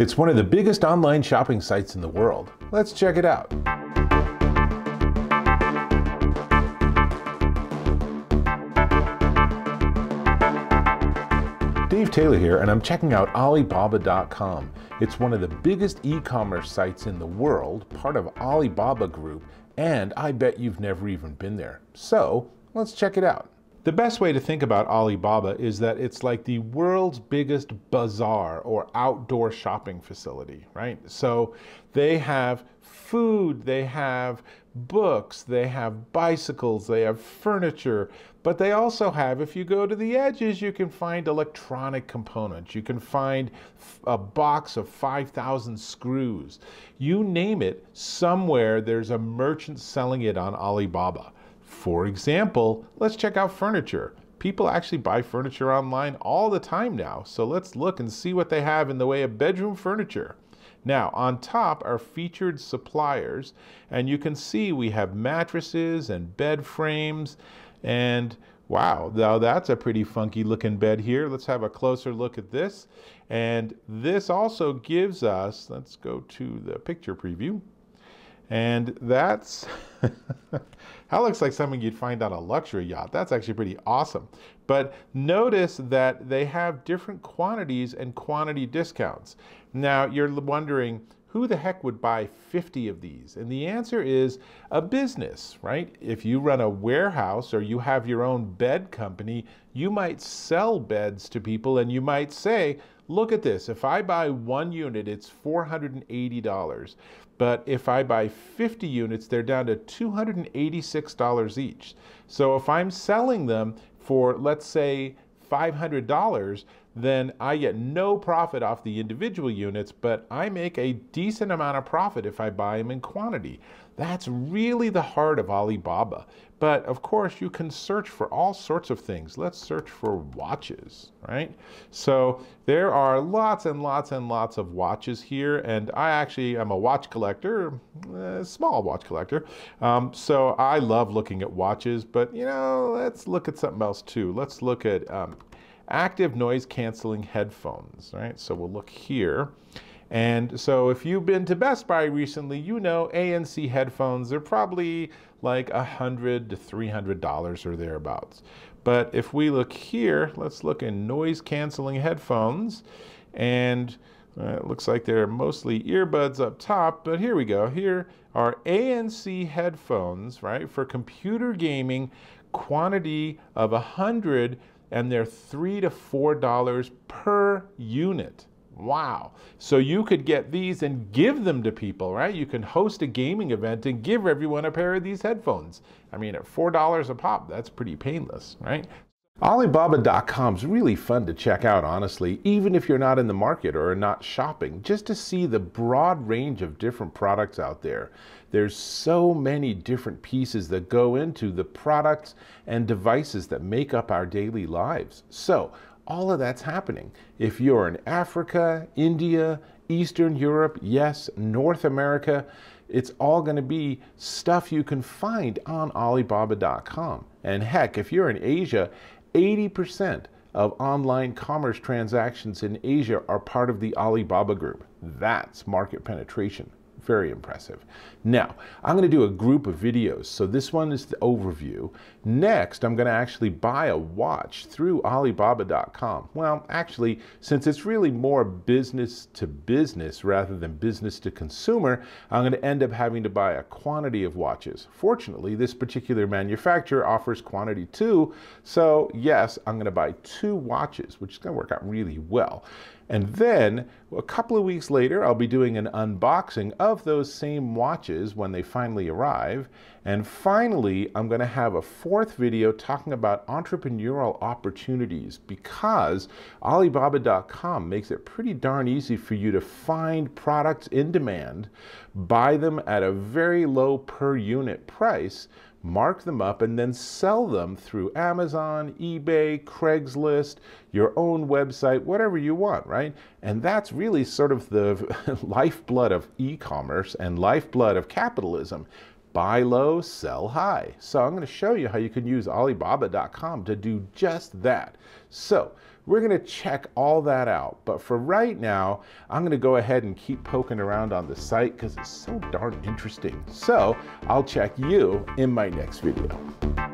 It's one of the biggest online shopping sites in the world. Let's check it out. Dave Taylor here, and I'm checking out Alibaba.com. It's one of the biggest e-commerce sites in the world, part of Alibaba Group, and I bet you've never even been there. So, let's check it out. The best way to think about Alibaba is that it's like the world's biggest bazaar or outdoor shopping facility, right? So they have food, they have books, they have bicycles, they have furniture, but they also have, if you go to the edges, you can find electronic components. You can find a box of 5,000 screws. You name it, somewhere there's a merchant selling it on Alibaba. For example, let's check out furniture. People actually buy furniture online all the time now, so let's look and see what they have in the way of bedroom furniture. Now, on top are featured suppliers, and you can see we have mattresses and bed frames, and wow, now that's a pretty funky looking bed here. Let's have a closer look at this. And this also gives us, let's go to the picture preview. And that's, that looks like something you'd find on a luxury yacht. That's actually pretty awesome. But notice that they have different quantities and quantity discounts. Now you're wondering, who the heck would buy 50 of these? And the answer is a business, right? If you run a warehouse or you have your own bed company, you might sell beds to people and you might say, look at this, if I buy one unit, it's $480. But if I buy 50 units, they're down to $286 each. So if I'm selling them for, let's say, $500, then I get no profit off the individual units, but I make a decent amount of profit if I buy them in quantity. That's really the heart of Alibaba. But of course, you can search for all sorts of things. Let's search for watches, right? So there are lots and lots and lots of watches here, and I actually am a watch collector, a small watch collector. Um, so I love looking at watches, but you know, let's look at something else too. Let's look at um, active noise canceling headphones, right? So we'll look here. And so if you've been to Best Buy recently, you know ANC headphones, they're probably like a hundred to three hundred dollars or thereabouts. But if we look here, let's look in noise canceling headphones and uh, it looks like they're mostly earbuds up top, but here we go. Here are ANC headphones, right, for computer gaming, quantity of a hundred and they're three to four dollars per unit. Wow. So you could get these and give them to people, right? You can host a gaming event and give everyone a pair of these headphones. I mean, at $4 a pop, that's pretty painless, right? Alibaba.com is really fun to check out, honestly, even if you're not in the market or not shopping, just to see the broad range of different products out there. There's so many different pieces that go into the products and devices that make up our daily lives. So, all of that's happening. If you're in Africa, India, Eastern Europe, yes, North America, it's all going to be stuff you can find on Alibaba.com. And heck, if you're in Asia, 80% of online commerce transactions in Asia are part of the Alibaba group. That's market penetration. Very impressive. Now, I'm going to do a group of videos. So this one is the overview. Next, I'm going to actually buy a watch through Alibaba.com. Well, actually, since it's really more business to business rather than business to consumer, I'm going to end up having to buy a quantity of watches. Fortunately, this particular manufacturer offers quantity too. So yes, I'm going to buy two watches, which is going to work out really well. And then a couple of weeks later, I'll be doing an unboxing of those same watches when they finally arrive. And finally, I'm going to have a fourth video talking about entrepreneurial opportunities because Alibaba.com makes it pretty darn easy for you to find products in demand, buy them at a very low per unit price, mark them up, and then sell them through Amazon, eBay, Craigslist, your own website, whatever you want, right? And that's really sort of the lifeblood of e commerce and lifeblood of capitalism. Buy low, sell high. So I'm going to show you how you can use Alibaba.com to do just that. So We're to check all that out. But for right now, I'm to go ahead and keep poking around on the site because it's so darn interesting. So I'll check you in my next video.